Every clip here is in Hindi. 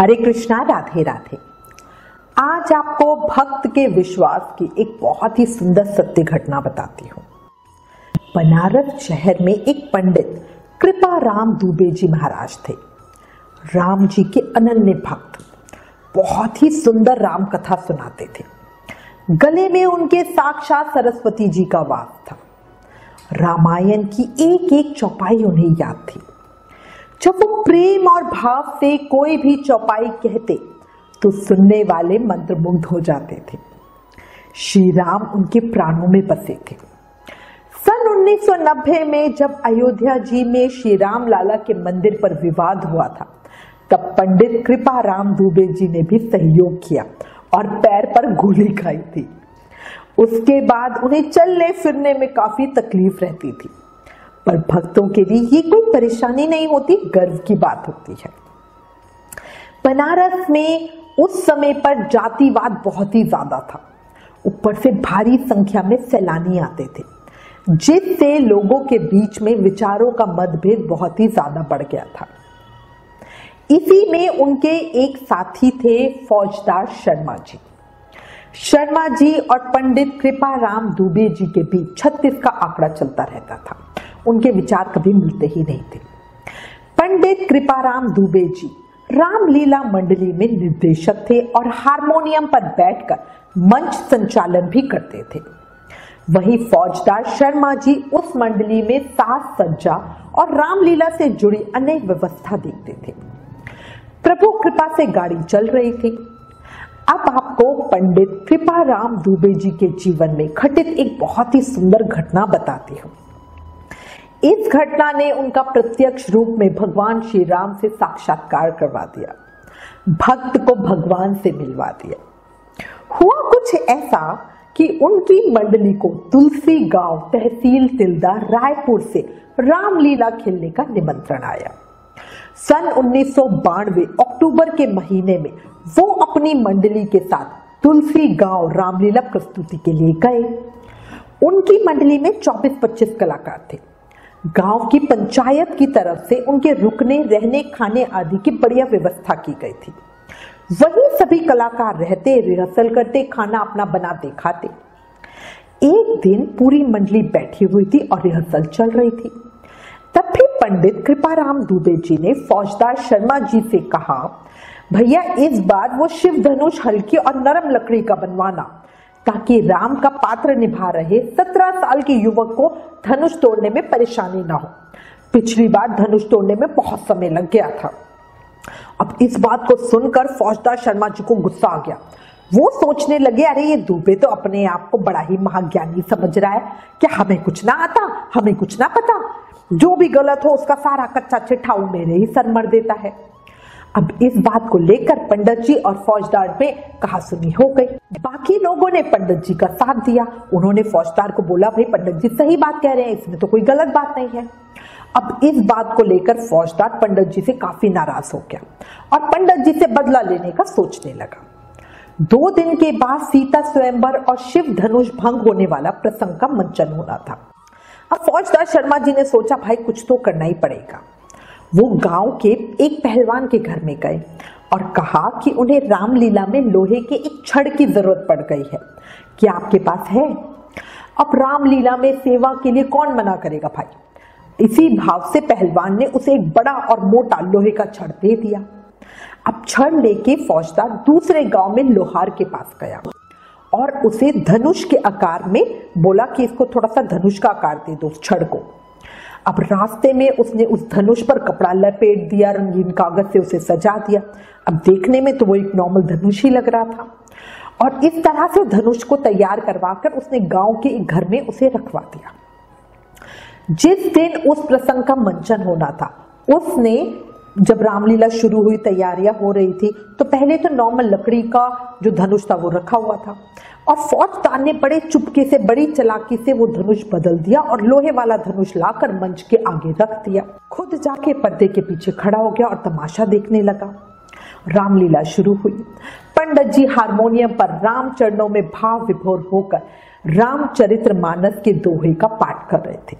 हरे कृष्णा, राधे राधे। आज आपको भक्त के विश्वास की एक बहुत ही सुंदर सत्य घटना बताती हूँ। बनारस शहर में एक पंडित कृपा राम दुबे जी महाराज थे। राम जी के अनन्य भक्त। बहुत ही सुंदर राम कथा सुनाते थे। गले में उनके साक्षात सरस्वती जी का वास था। रामायण की एक एक चौपाई उन्हें याद थी। जब वो प्रेम और भाव से कोई भी चौपाई कहते तो सुनने वाले मंत्रमुग्ध हो जाते थे। श्री राम उनके प्राणों में बसे थे। सन 1990 में जब अयोध्या जी में श्री राम लाला के मंदिर पर विवाद हुआ था, तब पंडित कृपा राम दुबे जी ने भी सहयोग किया और पैर पर गोली खाई थी। उसके बाद उन्हें चलने फिरने में काफ़ी तकलीफ़ रहती थी। पर भक्तों के लिए ये कोई परेशानी नहीं होती, गर्व की बात होती है। बनारस में उस समय पर जातिवाद बहुत ही ज़्यादा था। ऊपर से भारी संख्या में सैलानी आते थे, जिससे लोगों के बीच में विचारों का मतभेद बहुत ही ज़्यादा बढ़ गया था। इसी में उनके एक साथी थे फौजदार शर्मा जी। शर्मा जी और पंडित कृपा राम दुबे जी के बीच छत्तीस का आंकड़ा चलता रहता था। उनके विचार कभी मिलते ही नहीं थे। पंडित कृपाराम दुबे जी रामलीला मंडली में निर्देशक थे और हारमोनियम पर बैठकर मंच संचालन भी करते थे। वही फौजदार शर्मा जी उस मंडली में साज सज्जा और रामलीला से जुड़ी अनेक व्यवस्था देखते थे। प्रभु कृपा से गाड़ी चल रही थी। अब आपको पंडित कृपा राम दुबे जी के जीवन में घटित एक बहुत ही सुंदर घटना बताती हूँ। इस घटना ने उनका प्रत्यक्ष रूप में भगवान श्री राम से साक्षात्कार करवा दिया। भक्त को भगवान से मिलवा दिया। हुआ कुछ ऐसा कि उनकी मंडली को तुलसी गाँव तहसील तिल्दा रायपुर से रामलीला खेलने का निमंत्रण आया। सन उन्नीस सौ बानवे अक्टूबर के महीने में वो अपनी मंडली के साथ तुलसी गाँव रामलीला प्रस्तुति के लिए गए। उनकी मंडली में 24-25 कलाकार थे। गाँव की पंचायत की तरफ़ से उनके रुकने, रहने, खाने आदि की बढ़िया व्यवस्था की गई थी। वही सभी कलाकार रहते, रिहर्सल करते, खाना अपना बनाते, खाते। एक दिन पूरी मंडली बैठी हुई थी और रिहर्सल चल रही थी। तब भी पंडित कृपाराम दुबे जी ने फौजदार शर्मा जी से कहा, भैया, इस बार वो शिव धनुष हल्की और नरम लकड़ी का बनवाना। ताकि राम का पात्र निभा रहे सत्रह साल के युवक को धनुष तोड़ने में परेशानी ना हो। पिछली बार धनुष तोड़ने में बहुत समय लग गया था। अब इस बात को सुनकर फौजदार शर्मा जी को गुस्सा आ गया। वो सोचने लगे, अरे, ये दुबे तो अपने आप को बड़ा ही महाज्ञानी समझ रहा है क्या हमें कुछ ना आता, हमें कुछ ना पता। जो भी गलत हो, उसका सारा कच्चा चिट्ठा मेरे ही सर मर देता है। अब इस बात को लेकर पंडित जी और फौजदार में कहा सुनी हो गई। बाकी लोगों ने पंडित जी का साथ दिया। उन्होंने फौजदार को बोला, भाई, पंडित जी सही बात कह रहे हैं, इसमें तो कोई गलत बात नहीं है। अब इस बात को लेकर फौजदार पंडित जी से काफ़ी नाराज़ हो गया और पंडित जी से बदला लेने का सोचने लगा। दो दिन के बाद सीता स्वयंवर और शिव धनुष भंग होने वाला प्रसंग का मंचन होना था। अब फौजदार शर्मा जी ने सोचा, भाई, कुछ तो करना ही पड़ेगा। वो गाँव के एक पहलवान के घर में गए और कहा कि उन्हें रामलीला में लोहे के एक छड़ की ज़रूरत पड़ गई है। क्या आपके पास है? अब रामलीला में सेवा के लिए कौन मना करेगा भाई? इसी भाव से पहलवान ने उसे एक बड़ा और मोटा लोहे का छड़ दे दिया। अब छड़ लेके फौजदार दूसरे गाँव में लोहार के पास गया और उसे धनुष के आकार में बोला कि इसको थोड़ा सा धनुष का आकार दे दो छड़ को। अब रास्ते में उसने उस धनुष पर कपड़ा लपेट दिया, रंगीन कागज़ से उसे सजा दिया। अब देखने में तो वो एक नॉर्मल धनुष ही लग रहा था। और इस तरह से धनुष को तैयार करवाकर उसने गाँव के एक घर में उसे रखवा दिया। जिस दिन उस प्रसंग का मंचन होना था, उसने जब रामलीला शुरू हुई, तैयारियाँ हो रही थी तो पहले तो नॉर्मल लकड़ी का जो धनुष था वो रखा हुआ था। और फौजदार ने बड़े चुपके से, बड़ी चलाकी से वो धनुष बदल दिया और लोहे वाला धनुष लाकर मंच के आगे रख दिया। खुद जाके पर्दे के पीछे खड़ा हो गया और तमाशा देखने लगा। रामलीला शुरू हुई। पंडित जी हारमोनियम पर राम चरणों में भाव विभोर होकर रामचरित्र मानस के दोहे का पाठ कर रहे थे।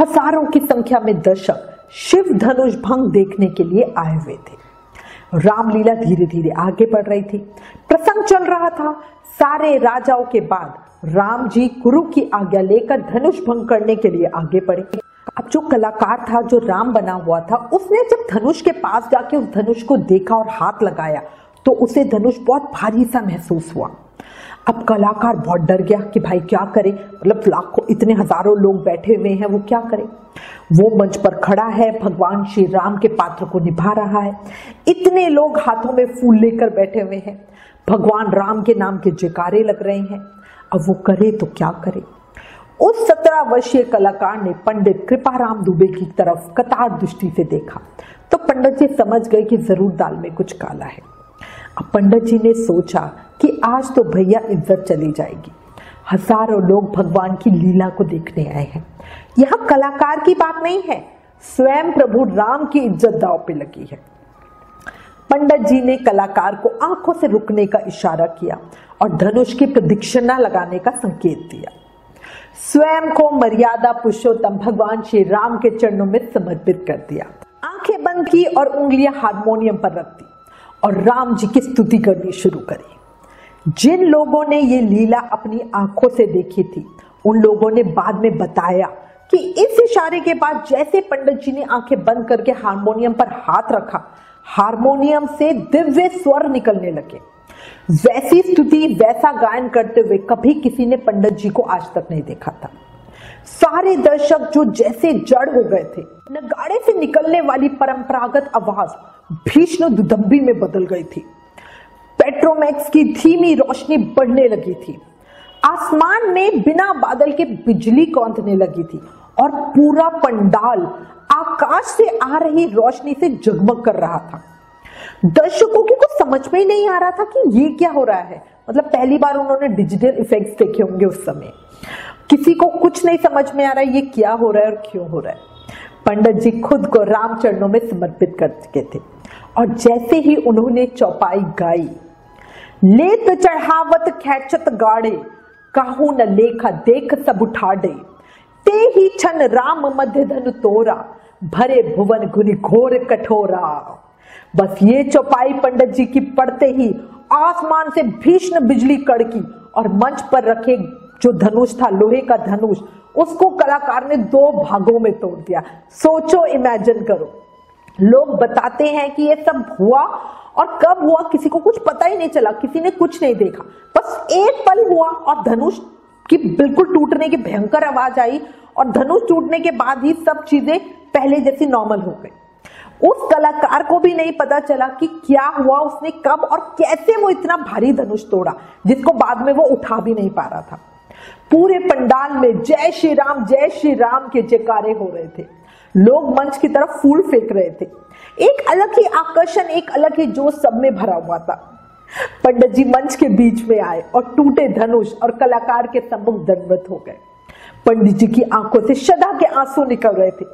हज़ारों की संख्या में दर्शक शिव धनुष भंग देखने के लिए आए हुए थे। रामलीला धीरे धीरे आगे बढ़ रही थी। प्रसंग चल रहा था। सारे राजाओं के बाद राम जी गुरु की आज्ञा लेकर धनुष भंग करने के लिए आगे बढ़े। अब जो कलाकार था, जो राम बना हुआ था, उसने जब धनुष के पास जाके उस धनुष को देखा और हाथ लगाया तो उसे धनुष बहुत भारी सा महसूस हुआ। अब कलाकार बहुत डर गया कि भाई क्या करे? मतलब लाखों, इतने हज़ारों लोग बैठे हुए हैं, वो क्या करे? वो मंच पर खड़ा है, भगवान श्री राम के पात्र को निभा रहा है। इतने लोग हाथों में फूल लेकर बैठे हुए हैं। भगवान राम के नाम के जयकारे लग रहे हैं। अब वो करे तो क्या करे? उस सत्रह वर्षीय कलाकार ने पंडित कृपाराम दुबे की तरफ़ कतार दृष्टि से देखा। तो पंडित जी समझ गए कि ज़रूर दाल में कुछ काला है। पंडित जी ने सोचा कि आज तो भैया इज़्ज़त चली जाएगी। हज़ारों लोग भगवान की लीला को देखने आए हैं। यह कलाकार की बात नहीं है, स्वयं प्रभु राम की इज़्ज़त दाव पे लगी है। पंडित जी ने कलाकार को आँखों से रुकने का इशारा किया और धनुष की प्रदीक्षिणा लगाने का संकेत दिया। स्वयं को मर्यादा पुरुषोत्तम भगवान श्री राम के चरणों में समर्पित कर दिया। आँखें बंद की और उंगलियाँ हारमोनियम पर रख दी। और राम जी की स्तुति करनी शुरू करी। जिन लोगों ने ये लीला अपनी आँखों से देखी थी, उन लोगों ने बाद में बताया कि इस इशारे के बाद जैसे पंडित जी ने आँखें बंद करके हारमोनियम पर हाथ रखा, हारमोनियम से दिव्य स्वर निकलने लगे। वैसी स्तुति, वैसा गायन करते हुए कभी किसी ने पंडित जी को आज तक नहीं देखा था। सारे दर्शक जो जैसे जड़ हो गए थे, नगाड़े से निकलने वाली परंपरागत आवाज़ भीष्ण दुदम्बी में बदल गई थी। पेट्रोमैक्स की धीमी रोशनी बढ़ने लगी थी। आसमान में बिना बादल के बिजली कौंधने लगी थी और पूरा पंडाल आकाश से आ रही रोशनी से जगमग कर रहा था। दर्शकों की कुछ समझ में ही नहीं आ रहा था कि ये क्या हो रहा है। मतलब पहली बार उन्होंने डिजिटल इफेक्ट्स देखे होंगे उस समय। किसी को कुछ नहीं समझ में आ रहा है ये क्या हो रहा है और क्यों हो रहा है। पंडित जी खुद को राम चरणों में समर्पित कर चुके थे। और जैसे ही उन्होंने चौपाई गाई, लेत चढ़ावत खेचत गाड़े, काहू न लेखा देख सब उठा डे ते ही छन राम मध्य धन तोरा, भरे भुवन गुनि घोर कठोरा। बस ये चौपाई पंडित जी की पढ़ते ही आसमान से भीषण बिजली कड़की और मंच पर रखे जो धनुष था, लोहे का धनुष, उसको कलाकार ने दो भागों में तोड़ दिया। सोचो, इमेजिन करो। लोग बताते हैं कि ये सब हुआ और कब हुआ, किसी को कुछ पता ही नहीं चला, किसी ने कुछ नहीं देखा। बस एक पल हुआ और धनुष की बिल्कुल टूटने की भयंकर आवाज़ आई और धनुष टूटने के बाद ही सब चीज़ें पहले जैसी नॉर्मल हो गई। उस कलाकार को भी नहीं पता चला कि क्या हुआ, उसने कब और कैसे वो इतना भारी धनुष तोड़ा, जिसको बाद में वो उठा भी नहीं पा रहा था। पूरे पंडाल में जय श्री राम, जय श्री राम के जयकारे हो रहे थे। लोग मंच की तरफ़ फूल फेंक रहे थे। एक अलग ही आकर्षण, एक अलग ही जोश सब में भरा हुआ था। पंडित जी मंच के बीच में आए और टूटे धनुष और कलाकार के सम्मुख दंडवत हो गए। पंडित जी की आँखों से श्रद्धा के आँसू निकल रहे थे।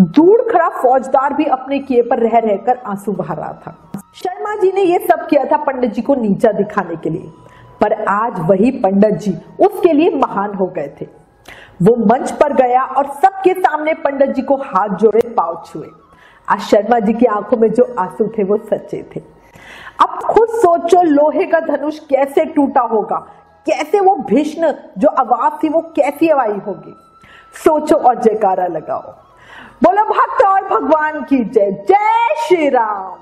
दूर खड़ा फौजदार भी अपने किए पर रह रहकर आँसू बहा रहा था। शर्मा जी ने यह सब किया था पंडित जी को नीचा दिखाने के लिए। पर आज वही पंडित जी उसके लिए महान हो गए थे। वो मंच पर गया और सबके सामने पंडित जी को हाथ जोड़े पाव छुए। आज शर्मा जी की आँखों में जो आँसू थे, वो सच्चे थे। अब खुद सोचो, लोहे का धनुष कैसे टूटा होगा? कैसे वो भीष्ण जो आवाज़ थी, वो कैसी आवाई होगी? सोचो और जयकारा लगाओ। बोलो, भक्त और भगवान की जय जय श्री राम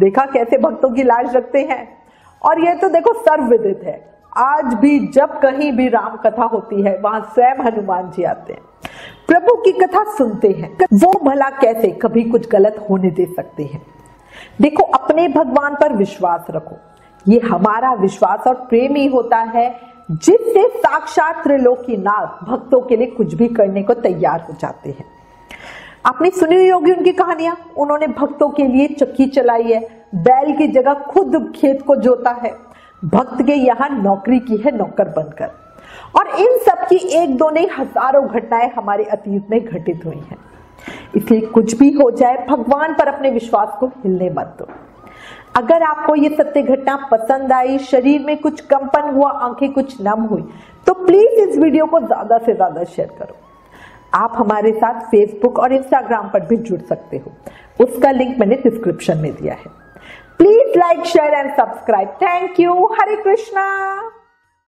देखा कैसे भक्तों की लाज रखते हैं? और ये तो देखो सर्वविदित है। आज भी जब कहीं भी राम कथा होती है, वहाँ स्वयं हनुमान जी आते हैं। प्रभु की कथा सुनते हैं। वो भला कैसे कभी कुछ गलत होने दे सकते हैं? देखो, अपने भगवान पर विश्वास रखो। ये हमारा विश्वास और प्रेम ही होता है, जिससे साक्षात त्रिलोकी नाथ भक्तों के लिए कुछ भी करने को तैयार हो जाते हैं। आपने सुनी हुई होगी उनकी कहानियाँ? उन्होंने भक्तों के लिए चक्की चलाई है, बैल की जगह खुद खेत को जोता है। भक्त के यहाँ नौकरी की है, नौकर बनकर। और इन सब की एक दो नहीं, हज़ारों घटनाएँ हमारे अतीत में घटित हुई हैं। इसलिए कुछ भी हो जाए, भगवान पर अपने विश्वास को हिलने मत दो। अगर आपको ये सत्य घटना पसंद आई, शरीर में कुछ कंपन हुआ, आँखें कुछ नम हुई तो प्लीज़ इस वीडियो को ज़्यादा से ज़्यादा शेयर करो। आप हमारे साथ फेसबुक और इंस्टाग्राम पर भी जुड़ सकते हो। उसका लिंक मैंने डिस्क्रिप्शन में दिया है। Please like, share and subscribe. Thank you. Hari Krishna.